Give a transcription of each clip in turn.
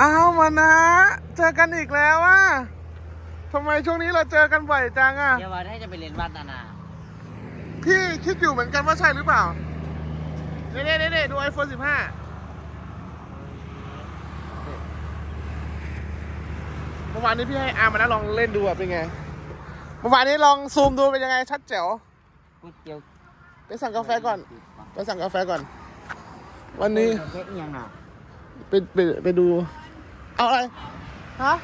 อ้าวมานะ เจอกันอีกแล้วอะทำไมช่วงนี้เราเจอกันบ่อยจังอะ เดี๋ยววันให้จะไปเรียนวัดนานา พี่คิดอยู่เหมือนกันว่าใช่หรือเปล่าเน่เน่เน่ดูไอโฟนสิบห้าเมื่อวานนี้พี่ให้อาร์มมานะลองเล่นดูอะเป็นไง เมื่อวานนี้ลองซูมดูเป็นยังไงชัดแจ๋วก๋วยเตี๋ยวไปสั่งกาแฟก่อน ไปสั่งกาแฟก่อน วันนี้เฮ็ดอิหยังอะไปไปไปดู เอาอะไร ฮะ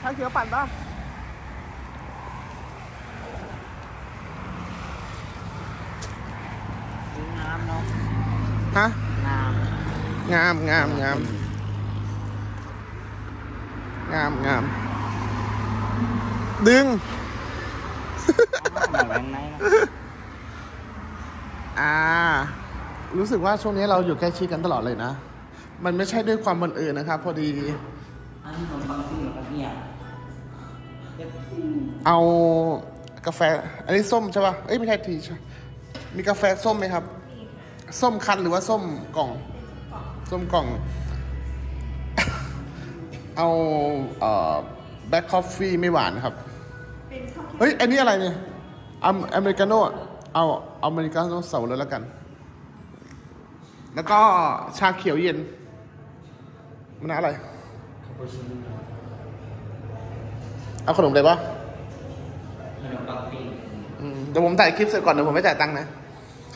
ชาเขียวปั่นป่ะงามเนาะ ฮะ งาม งามงามงาม งามงาม ดึงหนังแรงไหนนะอ่า รู้สึกว่าช่วงนี้เราอยู่ใกล้ชิดกันตลอดเลยนะ มันไม่ใช่ด้วยความบังเอิญนะครับ พอดี อันนี้ขนมปังที่อยู่กับเนี่ยเอากาแฟ อันนี้ส้มใช่ป่ะเอ้ยไม่ใช่ทีใช่มีกาแฟส้มไหมครับ ส้มคันหรือว่าส้มกล่อง ส้มกล่อง เอาเอ่อแบล็คคอฟฟี่ไม่หวานครับเฮ้ย อันนี้อะไรเนี่ยอเมอเมริกาโน่เอาอเมริกาโน่เสาเลยแล้วกัน แล้วก็ชาเขียวเย็น มันอะไรเอาขนมเลยปะขนมปังปิ้งอืมเดี๋ยวผมถ่ายคลิปเสร็จก่อนเดี๋ยวผมไม่จ่ายตังค์นะ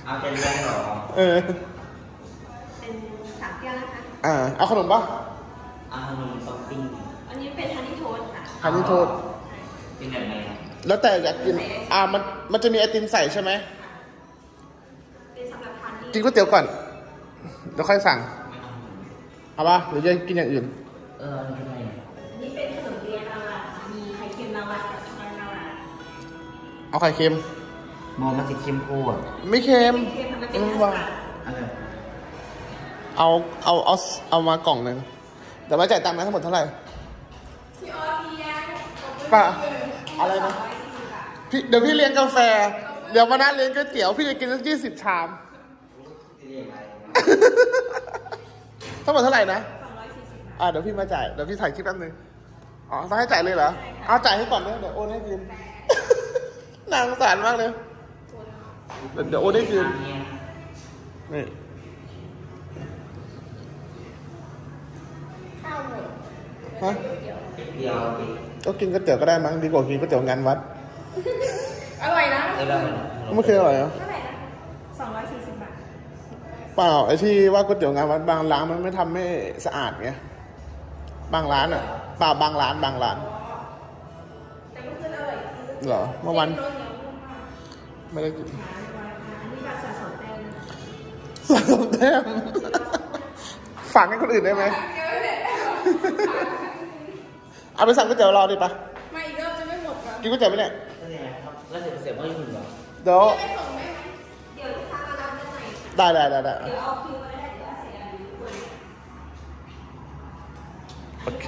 เอาจะเลี้ยงเหรอเออ เป็นสามแก้วนะคะ อ่า เอาขนมปะเอาขนมปังปิ้งอันนี้เป็นฮันนี่โทสต์ค่ะฮันนี่โทษ เป็นแบบไหนครับแล้วแต่อยากกิน อ่า มัน มันจะมีไอติมใส่ใช่ไหมเป็นสำหรับทานนี่กินก๋วยเตี๋ยวก่อนเดี๋ยวค่อยสั่งไม่เอาขนม เอาปะหรือจะกินอย่างอื่น เอออันนี้เป็นอะไรอะอันนี้เป็นขนมเปี๊ยะนาวาค่ะมีไข่เค็มนาวากับช็อกโกแลตนาวาเอาไข่เค็มมองมันสิเข้มข้นไม่เค็มไข่เค็มมันอืเป็นมคัสว่าตาร์ดเออเอาเอาเอาเอามากล่องหนึ่งเดี๋ยวมาจ่ายตังค์นะทั้งหมดเท่าไหร่พี่ออเดียป่ะอะไรนะพี่เดี๋ยวพี่เลี้ยงกาแฟ เดี๋ยวมานั่งเลี้ยงก๋วยเตี๋ยวพี่จะกินสักยี่สิบชาม ที่เรียกอะไรทั้งหมดเท่าไหร่นะสองร้อยสี่สิบบาทอ่าเดี๋ยวพี่มาจ่าย เดี๋ยวพี่ถ่ายคลิปแป๊บนึง อ๋อต้องให้จ่ายเลยเหรอเอาจ่ายให้ก่อนนะเดี๋ยวโอนให้คืนน่าสงสารมากเลย เดี๋ยวเดี๋ยวโอนให้คืนเนี่ยนี่ข้าวหมดฮะเดียวดิก็กินก๋วยเตี๋ยวก็ได้มั้งดีกว่ากินก๋วยเตี๋ยวงานวัด อร่อยนะเออได้ไม่เคยอร่อยเหรอ เท่าไหร่นะสองร้อยสี่สิบบาท เปล่าไอ้ที่ว่าก๋วยเตี๋ยวงานวัดบางร้านมันไม่ทำให้สะอาดไงบางร้านอะเปล่าบางร้านบางร้านแต่เมื่อคืนอร่อยจริงเหรอเมื่อวันเส้นรสเหนียวนุ่มมากไม่ได้กินหาในวันอันนี้บัตรสะสมแต้มสะสมแต้มฝากให้คนอื่นได้ไหมเอาไปสั่งก๋วยเตี๋ยวรอดีปะมาอีกรอบจะไม่หมดก่อนกินก๋วยเตี๋ยวไหมเนี่ยก็เนี่ยครับแล้วเสร็จเสร็จไม่ถึงเหรอเดี๋ยว ได้ได้ได้ได้โอเค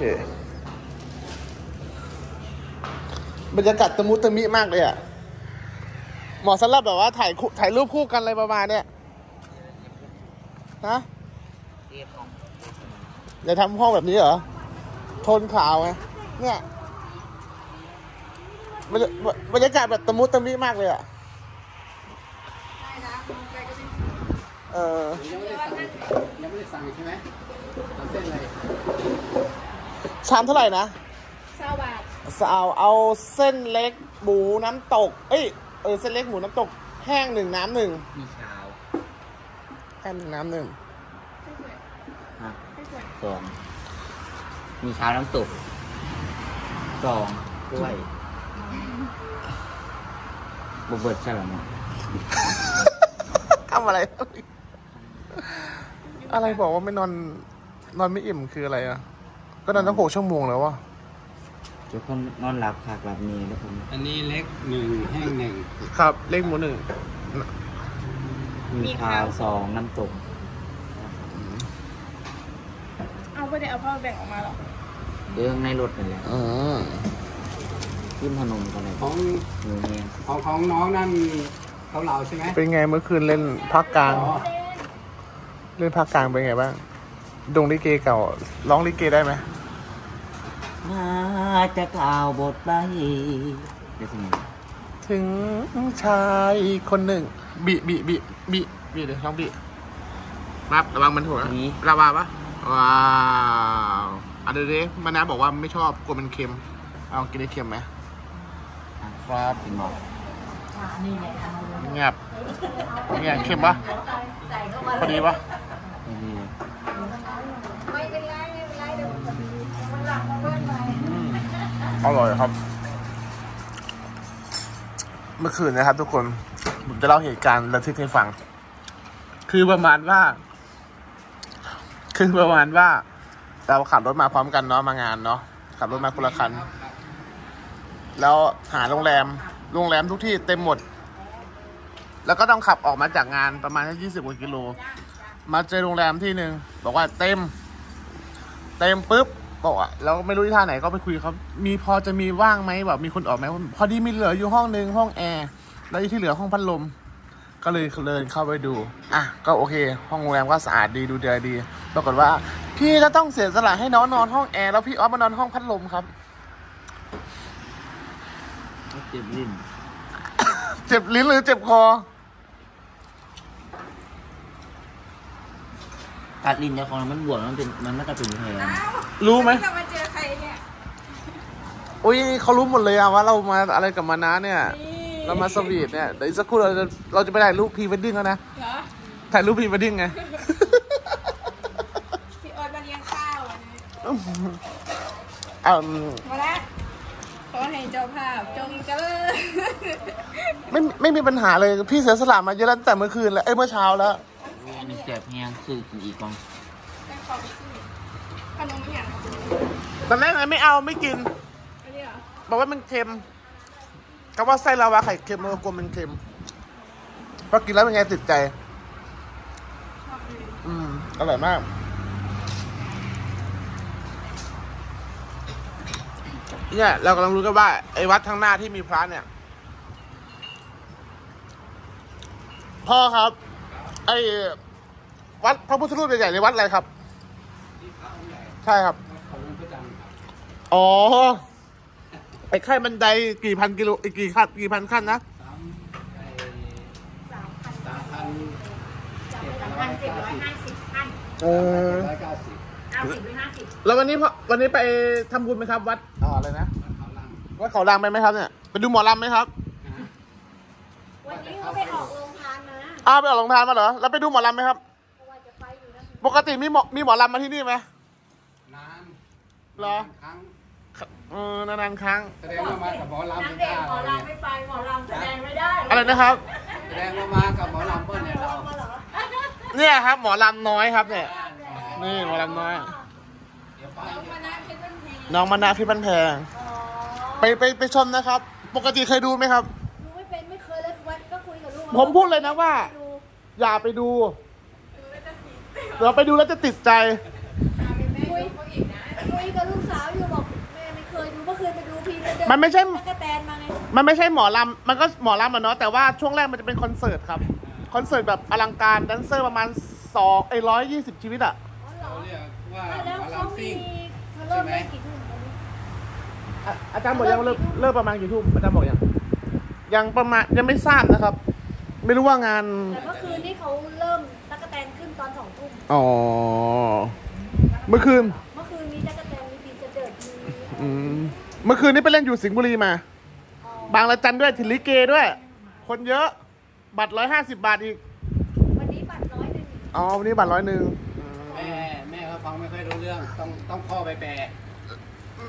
บรรยากาศตะมุตะมิมากเลยอะเหมาะสำหรับแบบว่าถ่ายคู่ถ่ายรูปคู่กันอะไรประมาณเนี้ยฮะเรียบขอย่าทำห้องแบบนี้เหรอ ทนขาวไงเนี่ยบรรยบรรยากาศแบบตะมุตะมิมากเลยอะ เออยังไม่ได้สั่งยังไม่ได้สั่งใช่ไหมเอาเส้นอะไรชามเท่าไหร่นะเศร้าบาทสาวเอาเส้นเล็กหมูน้ำตก เอ้ยเออเส้นเล็กหมูน้ำตก แห้งหนึ่งน้ำหนึ่งมีเช้าแห้งหนึ่งน้ำหนึ่งฮะสองมีเช้าน้ำตกสองกล้วยบเบิดใช่หรอเนี่ยทำอะไร อะไรบอกว่าไม่นอนนอนไม่อิ่มคืออะไรอะ ก็นอนตั้งหกชั่วโมงแล้ววะทุกคนนอนหลับขากหลับนี้แล้วผมอันนี้เล็กหนึ่งแห้งหนึ่งครับ เลขหมูหนึ่งมีเช้าสองน้ำตกเอาไปเดี๋ยวเอาพ่อแบ่งออกมาหรอเรื่องในรถนั่นแหละอืมขึ้นถนนกันเลยของหนูเนี่ยของของน้องนั่นเขาเหลาใช่ไหมเป็นไงเมื่อคืนเล่นภาคกลางอ๋อ เล่นภาคกลางเป็นไงบ้าง ดงลิเกเก่า ร้องลิเกได้ไหมมาจะกล่าวบทไปเดี๋ยวสิถึงชายคนหนึ่ง บิบิบิบิบิเดี๋ยวลองบิรับระวังมันถูกนะระวังปะว้าวอะเดี๋ยวดิมานะบอกว่าไม่ชอบกลัวมันเค็ม เอากินได้เค็มไหมครับถึงบอกเงียบเงียบเค็มปะพอดีปะ ไม่ดี ไม่เป็นไรไม่เป็นไรเดี๋ยวมันหลังมาเบิ้ลไป อร่อยครับ เมื่อคืนนะครับ ทุกคนผมจะเล่าเหตุการณ์ระทึกให้ฟัง คือประมาณว่า คือประมาณว่า เราขับรถมาพร้อมกันเนาะมางานเนาะขับรถมาคนละคัน แล้วหาโรงแรม โรงแรมทุกที่เต็มหมด แล้วก็ต้องขับออกมาจากงานประมาณแค่ยี่สิบกว่ากิโล มาเจอโรงแรมที่หนึ่งบอกว่าเต็ม เต็มปุ๊บ บอกอะเราไม่รู้ที่ท่าไหนก็ไปคุยเขามีพอจะมีว่างไหมแบบมีคนออกไหมพอดีมีเหลืออยู่ห้องหนึ่งห้องแอร์แล้วที่เหลือห้องพัดลม ก็เลยเดินเข้าไปดู อะก็โอเค ห้องโรงแรมก็สะอาดดีดูดีดีปรากฏว่า พี่จะต้องเสียสละให้น้องนอนห้องแอร์แล้วพี่ออฟมานอนห้องพัดลมครับเจ็บลิ้น เจ็บลิ้นหรือเจ็บคอ กัดลิ้นเจ้าของมันบวมมันเป็นมันน่าจะเป็นแผลรู้ไหมจะมาเจอใครเนี่ยอุ้ยเขารู้หมดเลยอะว่าเรามาอะไรกับมานะเนี่ย เรามา sweet เนี่ยเดี๋ยวอีกสักครู่เราจะเราจะไปถ่ายรูปพรีเวดดิ้งแล้วนะเหรอถ่ายรูปพรีเวดดิ้งไงพี่ออยมาเลี้ยงข้าววันนี้อ่ามาแล้วขอให้เจ้าภาพจงเจริญไม่ไม่มีปัญหาเลยพี่เสียสละมาเยอะแล้วตั้งแต่เมื่อคืนแล้วเอ้ยเมื่อเช้าแล้ว อันนี้เจ็บแห้งซื้อกินอีกกองได้ขอไปซื้อขนมไม่อยากตอนแรกไงไม่เอาไม่กิน อันนี้เหรอบอกว่ามันเค็มก็ว่าไส้ลาวาไข่เค็มเรากลัวมันเค็มพอกินแล้วเป็นไงติดใจ ชอบเลยอืมอร่อยมาก เนี่ย เรากำลังรู้กันว่า ไอ้วัดข้างหน้าที่มีพระเนี่ย พ่อครับ ไอ้ วัดพระพุทธรูปใหญ่ๆในวัดอะไรครับ ใช่ครับของพระจันทร์ครับอ๋อ ไอ้ขั้นบันไดกี่พันกิโลอีกกี่ขั้นกี่พันขั้นนะสามไอ้สามพันเจ็ดสามร้พัอนยเจ็ดเก้าร้อยสิบห้าสิบพันเออร้อยเก้าสิบเก้าสิบหรือห้าสิบแล้ววันนี้พอวันนี้ไปทำบุญไหมครับ วัดอ๋ออะไรนะเขาลังวัดเขาลังไปไหมครับเนี่ยไปดูหมอลำไหมครับ วันนี้เขาไปออกโรงทานมาอ้าวไปออกโรงทานมาเหรอแล้วไปดูหมอลำไหมครับ ปอยู่นะปกติมีหมอมีหมอลำมาที่นี่ไหม นานเหรอ ครั้งเออนานๆครั้ง แสดงว่ามากับหมอลำนางเป็นเด็กท่าหมอเราเนี่ยลำไม่ไปหมอลำแสดงไม่ได้อะไรนะครับ แสดงว่ามากับหมอลำเปิ้ลเนี่ยเรามาเหรอเนี่ยครับ หมอลำน้อยครับเนี่ย นี่หมอลำน้อย เดี๋ยวไปน้องมานะเพชรบ้านแพงน้องมานาพี่บันแพง อ๋อไปไปไปชมนะครับ ปกติเคยดูไหมครับ ดูไม่เป็นไม่เคยเลยวันก็คุยกับลูกผมพูดเลยนะว่า ดูอย่าไปดูดูแล้วจะผิด เราไปดูแล้วจะติดใจ คุยคุยกับลูกสาวอยู่บอกแม่ไม่เคยดูเมื่อคืนไปดูพีเดิมันไม่ใช่ตะกะแตนมาไงมันไม่ใช่หมอลำ มันก็หมอลำอะเนาะแต่ว่าช่วงแรกมันจะเป็นคอนเสิร์ตครับ คอนเสิร์ตแบบอลังการแดนเซอร์ประมาณสองไอ้ร้อยยี่สิบชีวิตอะอ๋อเหรเขาอเรียกว่าหแล้วมอเขาลำมีซิ่ง เขาเริ่มเล่นกี่ทุ่มอะอาจารย์บอกยังว่าเริ่มเริ่มประมาณกี่ทุ่มอาจารย์บอกยังยังประมาณยังไม่ทราบนะครับ ไม่รู้ว่างาน แต่เมื่อคืนนี่เขาเริ่มตะกะแตนขึ้นตอนสองทุ่ม อ๋อ เมื่อคืน เมื่อคืนมีตะกะแตนมีปีเสด็จมีอืม เมื่อคืนนี้ไปเล่นอยู่สิงห์บุรีมาอ๋อบางระจันด้วยทิลิเกด้วย คนเยอะ บัตรร้อยห้าสิบาทอีก วันนี้บัตรร้อยหนึ่งอ๋อ วันนี้บัตรร้อยหนึ่ง แม่แม่เขาฟังไม่ค่อยรู้เรื่อง ต้องต้องพ่อไปแปล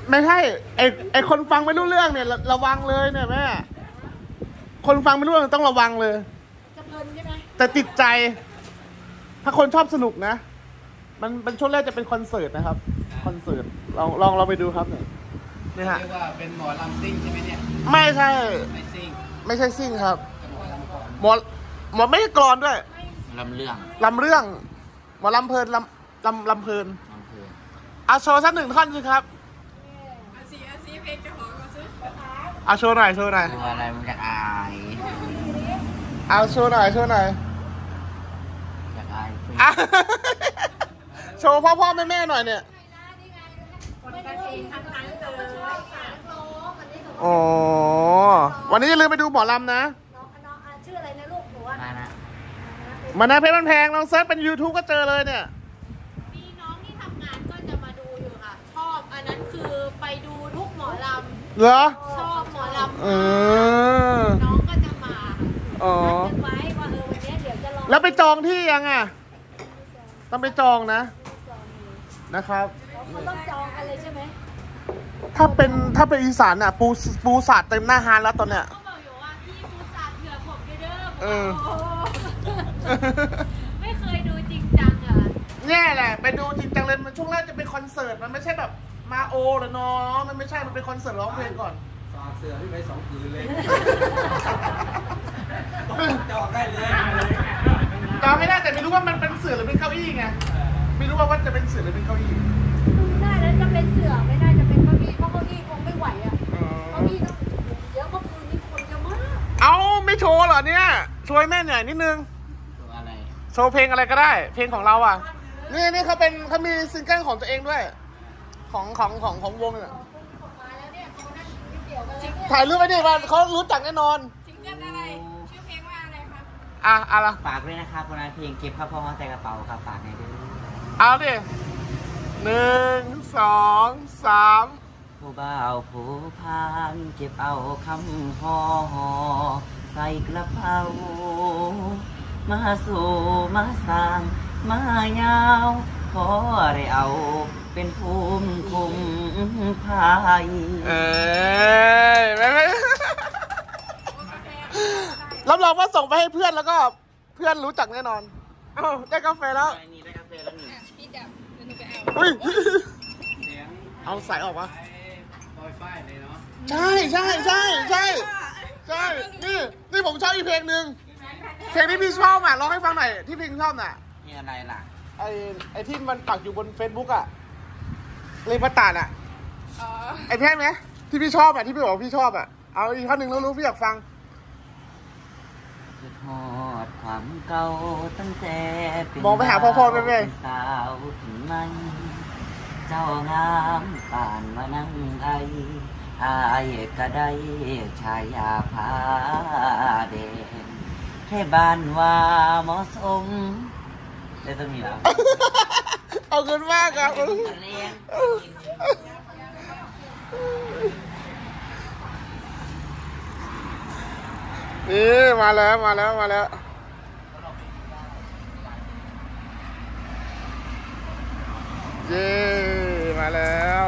ไม่ใช่ไอไอคนฟังไม่รู้เรื่องเนี่ยระระวังเลยเนี่ยแม่ คนฟังไม่รู้เรื่องต้องระวังเลย จะเพลินใช่ไหมแต่ติดใจ ถ้าคนชอบสนุกนะ มันเป็นช่วงแรกจะเป็นคอนเสิร์ตนะครับ คอนเสิร์ต ลองลองเราไปดูครับเนี่ยนี่ฮะ เรียกว่าเป็นหมอลำซิ่งใช่ไหมเนี่ยไม่ใช่ ไม่ซิ่งไม่ใช่ซิ่งครับ แต่หมอลำก่อนหมอ หมอไม่ใช่กรอนด้วย ลำเรื่องลำเรื่อง หมอลำเพลินลำลำลำเพลินลำเพลินเอาโชว์สักหนึ่งท่อนสิครับอาซีอาซีเพลงจะหอมมาซื้อเอาโชว์หน่อยโชว์หน่อยตัวอะไรมันจะอาย เอาโชว์หน่อยโชว์หน่อยจะ อายอะโชว์พ่อพ่อแม่แม่หน่อยเนี่ยคนกันเองทั้งนั้นเลยมาช่วยค่ะนักร้องวันนี้หนูอ๋อวันนี้อย่าลืมไปดูหมอลำนะน้องน้องอะชื่ออะไรนะลูกหนูอะมานะมานะเพชรมันแพงลองเซิร์ชเป็น YouTube ก็เจอเลยเนี่ย มีน้องที่ทำงานก็จะมาดูอยู่ค่ะ ชอบอันนั้นคือไปดูทุกหมอลเหรอำชอบหมอลำเอมากอน้องก็จะมาอ๋อนัดกันไว้ว่าเออวันนี้เดี๋ยวจะลองแล้วไปจองที่ยังอะ ต้องไปจองนะนะครับเขาต้องจองกันเลยใช่ไหมถ้าเป็นถ้าเป็นอีสานอะ ปูปูสาดเต็มหน้าฮานแล้วตอนเนี้ยเขาบอกอยู่ว่าพี่ปูสาดเผื่อผมเด้อเออโอ้ไม่เคยดูจริงจังอะเนี่ยแหละไปดูจริงจังเลยมันช่วงแรกจะเป็นคอนเสิร์ตมันไม่ใช่แบบมาโอหรือน้องมันไม่ใช่มันเป็นคอนเสิร์ตร้องเพลงก่อนสอดเสือพี่ไปสองคืนเลยจอดได้เลย จำไม่ได้แต่ไม่รู้ว่ามันเป็นเสือหรือเป็นเก้าอี้ไงไม่รู้ว่าว่าจะเป็นเสื่อหรือเป็นเก้าอี้ดูได้แล้วจะเป็นเสื่อไม่ได้จะเป็นเก้าอี้เพราะเก้าอี้คงไม่ไหวอะเก้าอี้ต้องเยอะเมื่อคืนนี้คนเยอะมากเอาไม่โชว์เหรอเนี่ยช่วยแม่หน่อยนิดนึงตัวอะไรโชว์เพลงอะไรก็ได้ เพลงของเราอะ นี่นี่เขาเป็นเขามีซิงเกิลของตัวเองด้วย ของของของของวงเนี่ยมาแล้วเนี่ยเขานั่งกินก๋วยเตี๋ยวกันแล้วเนี่ยถ่ายรูปไว้ดิว่าเขารู้จักแน่นอนซิงเกิลอะไร คะอะอะไรฝากด้วยนะครับคนนั้นเพลงเก็บข้าวพองใส่กระเป๋าครับฝากให้ด้วยเอาดิหนึ่งสองสามผู้บ่าวผู้พานเก็บเอาคำฮอใส่กระเป๋ามาสู่มาสร้างมายาวขอได้เอาเป็นภูมิคุ้มภัยเอ้ยไม่ไม่ รับรองว่าส่งไปให้เพื่อนแล้วก็เพื่อนรู้จักแน่นอนเอ้าได้กาแฟแล้วนี่ได้กาแฟแล้วนี่พี่จับเดี๋ยวหนูไปเอาอุ้ย เสียงเอาใส่ออกมาไปลอยฝ้ายเลยเนาะใช่ใช่ใช่ใช่ใช่นี่นี่ผมชอบอีกเพลงหนึ่งเพลงที่พี่ชอบอะร้องให้ฟังหน่อยที่พี่ชอบน่ะนี่อะไรล่ะไอไอที่มันปักอยู่บนเฟซบุ๊กอะเลปตานอะไอเพลงไหมที่พี่ชอบอะที่พี่บอกว่าพี่ชอบอะเอาอีกข้อหนึ่งแล้วรู้พี่อยากฟัง คือทอดความเก่าตั้งแต่เป็นมองไปหาพ่อพ่อแม่แม่เป็นสาวถึงมัน เจ้างามป่านมานั่งไออายก็ได้ชายาพาเดนให้บ้านว่าเหมาะสมได้ต้องมีแล้วเอาเงินมากครับเลี้ยง นี่มาแล้วมาแล้วมาแล้วเย้มาแล้ว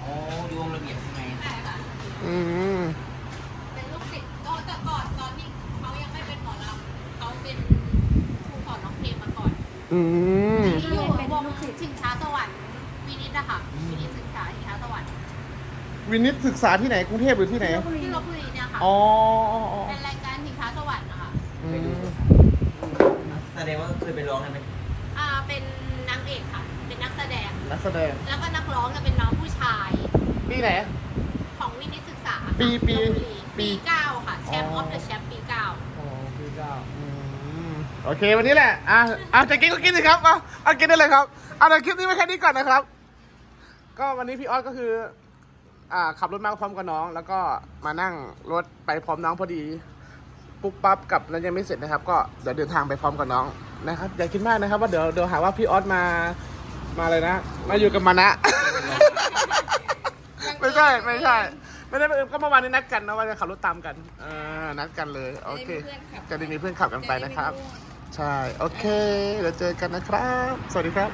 โอ้ดวงระเบียบใช่ไหม อืม เป็นลูกศิษย์ก็แต่ก่อนตอนที่เขายังไม่เป็นหมอลำเขาเป็นครูสอนร้องเพลงมาก่อน อืม ที่อยู่วงชิงช้าสวรรค์วินิตอะค่ะวินิตศึกษาชิงช้าสวรรค์ วินิตศึกษาที่ไหนกรุงเทพหรือที่ไหน ที่ลพบุรีเนี่ยค่ะ อ๋ออ๋ออ๋อเป็นรายการชิงช้าสวรรค์นะคะอืมแสดงว่าเคยไปร้องได้ไหมอ่าเป็นนางเอกค่ะ เป็นนักแสดง นักแสดงแล้วก็นักร้องจะเป็นน้องผู้ชายปีไหน ของวินิตศึกษาปีปีลพบุรีปี ปีเก้าค่ะ แชมป์อ๋อ of the champ ปีเก้า อ๋อปีเก้าโอเควันนี้แหละ อะเอาจะกินก็กินสิครับ เอาเอากินได้เลยครับ เอาเดี๋ยวคลิปนี้ไว้แค่นี้ก่อนนะครับ ก็วันนี้พี่ออสก็คือ อ่าขับรถมาพร้อมกับน้อง แล้วก็มานั่งรถไปพร้อมน้องพอดีปุ๊บปั๊บกับนั้นยังไม่เสร็จนะครับ ก็เดี๋ยวเดินทางไปพร้อมกับน้องนะครับอย่าคิดมากนะครับว่าเดี๋ยวเดี๋ยวหาว่าพี่ออสมามาเลยนะ มาอยู่กับมานะ ไม่ใช่ไม่ใช่ ไม่ได้ไปก็เมื่อวานนี้นัดกันนะว่าจะขับรถตามกันเออนัดกันเลยโอเคจะได้มีเพื่อนขับกันไปนะครับ ใช่โอเคเดี๋ยวเจอกันนะครับ สวัสดีครับ